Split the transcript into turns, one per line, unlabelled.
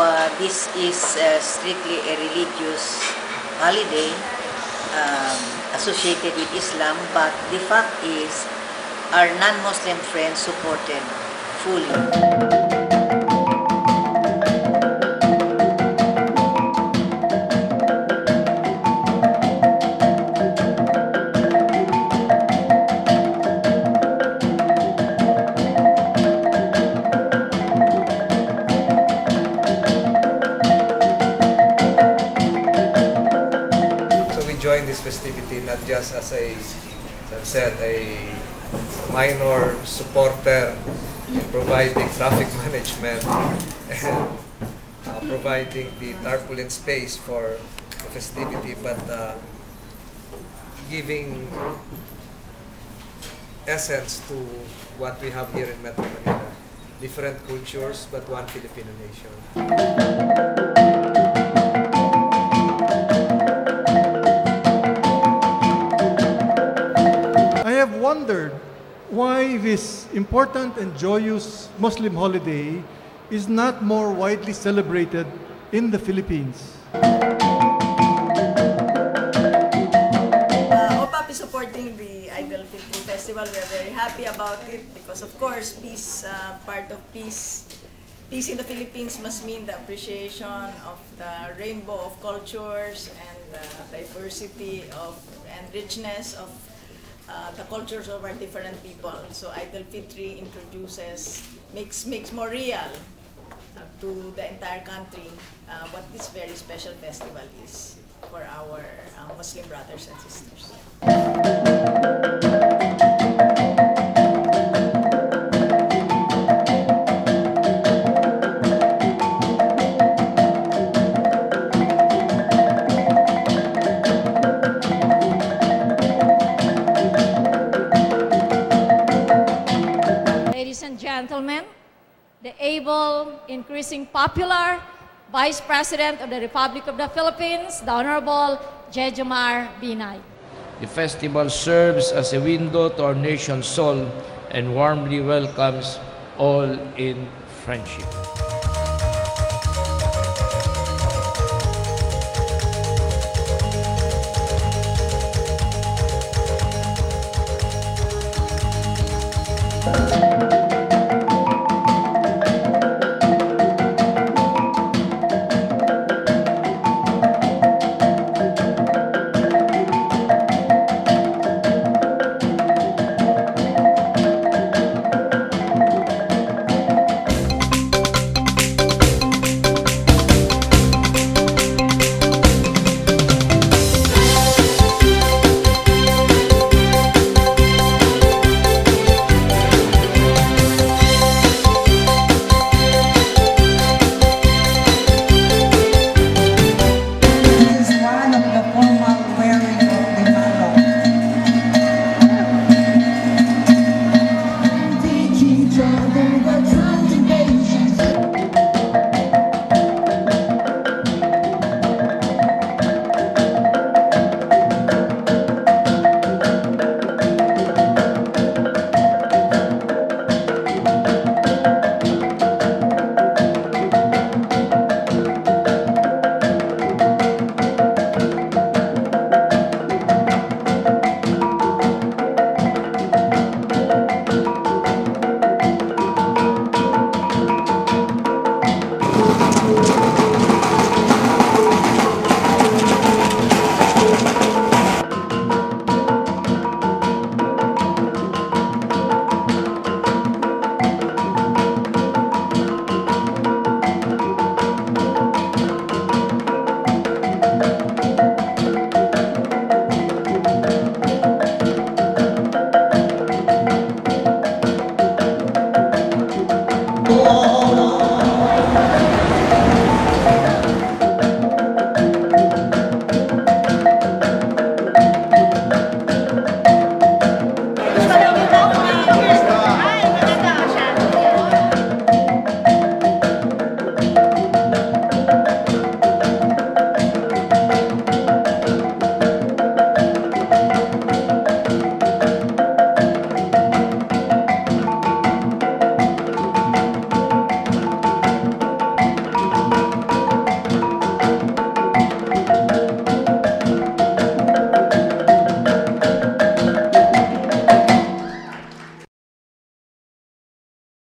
uh, this is uh, strictly a religious holiday um, associated with Islam, but the fact is our non-Muslim friends supported fully.
Just as a, as I've said, a minor supporter in providing traffic management and uh, providing the tarpaulin space for the festivity, but uh, giving essence to what we have here in Metro Manila. Different cultures, but one Filipino nation.
Wondered why this important and joyous Muslim holiday is not more widely celebrated in the Philippines.
Uh, OPAP is supporting the Eid'l Fitr Festival. We are very happy about it because, of course, peace, uh, part of peace, peace in the Philippines must mean the appreciation of the rainbow of cultures and the diversity of and richness of uh, the cultures of our different people. So Eid'l Fitri introduces, makes, makes more real uh, to the entire country uh, what this very special festival is for our uh, Muslim brothers and sisters.
The able, increasing popular Vice President of the Republic of the Philippines, the Honorable Jejomar Binay.
The festival serves as a window to our nation's soul and warmly welcomes all in friendship.